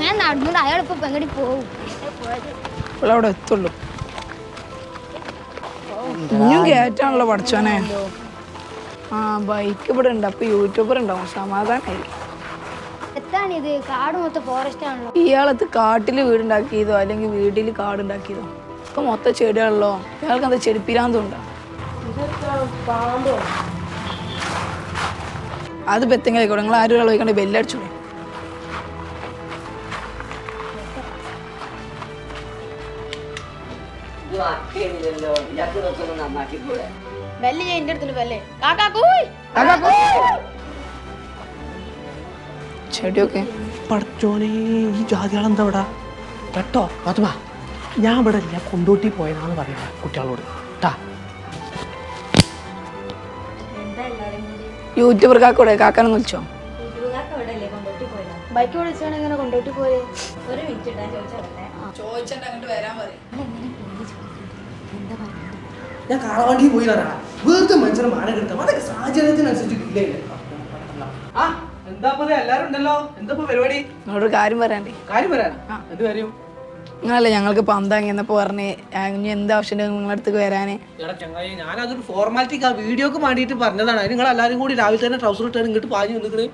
ഞാൻ നടന്നു അയാളിപ്പോ പെങ്ങടി പോവും അവിടെ എത്തുള്ളൂ. ഇനിയും കയറ്റാണല്ലോ പഠിച്ചോനെ ആ ബൈക്ക് ഇവിടെ ഉണ്ട്. അപ്പൊ യൂട്യൂബർ ഉണ്ടാവും. എത്താണിത്? കാട് മൊത്തം ഫോറസ്റ്റ് ആണല്ലോ. ഇയാളത്ത് കാട്ടിൽ വീടുണ്ടാക്കിയതോ? അല്ലെങ്കിൽ വീട്ടിൽ കാടുണ്ടാക്കിയതോ? ഇപ്പൊ മൊത്തം ചെടിയാണല്ലോ. ഇയാൾക്ക് എന്താ ചെടിപ്പിരാന്തുണ്ടോ അത് പെത്തെങ്കിലും നിങ്ങൾ ആരും ഒരാൾ വയ്ക്കണ്ട ബെല്ലടിച്ചോളൂ. ഇത് വർക്ക് ചെയ്യുന്നില്ലല്ലോ ഇയാൾക്ക് ഇതൊക്കെ നന്നാക്കി കൂടെ ബെല്ല് ഞാൻ എന്റെ ബെല്ല് ചെടിയൊക്കെ പഠിച്ചോനെ ഈ ജാതികളെന്താ ഇവിടെ? കേട്ടോ അതുവാ ഞാൻ ഇവിടെ ഇല്ല കൊണ്ടോട്ടി പോയതാണെന്ന് പറയാ കുട്ടികളോട്. ട്ടാ. യൂട്യൂബർ കാക്കൂടെ കാക്കാനെന്ന് വിളിച്ചോ? ബൈക്ക് വിളിച്ചാണ് ഇങ്ങനെ കൊണ്ടോട്ട് പോയെ? ചോദിച്ചിട്ട് അങ്ങോട്ട് വരാൻ പറയും. ഞാൻ കാളവണ്ടി പോയി തരാം വെറുതെ മനുഷ്യനെ മാനം കിടത്താം. അതൊക്കെ സാഹചര്യത്തിനനുസരിച്ച് ഇല്ലേ ആ എന്താ എല്ലാരും ഉണ്ടല്ലോ? എന്താ പരിപാടി? നിങ്ങളോട് കാര്യം പറയാണ്ടേ കാര്യം പറയാൻ എന്ത് കാര്യം? നിങ്ങളല്ലേ ഞങ്ങൾക്ക് പന്താങ്ങിയെന്നപ്പോ പറഞ്ഞ്. ഇനി എന്ത് ആവശ്യം നിങ്ങളുടെ അടുത്തേക്ക് വരാന്? എടാ ചങ്ങായി ഞാനതൊരു ഫോർമാലിറ്റിക്ക് ആ വീഡിയോക്ക് വേണ്ടിയിട്ട് പറഞ്ഞതാണ്. നിങ്ങൾ എല്ലാവരും കൂടി രാവിലെ തന്നെ ട്രൗസർ ഇട്ടാണ് ഇങ്ങോട്ട് പാഞ്ഞു വന്നിക്കണ്.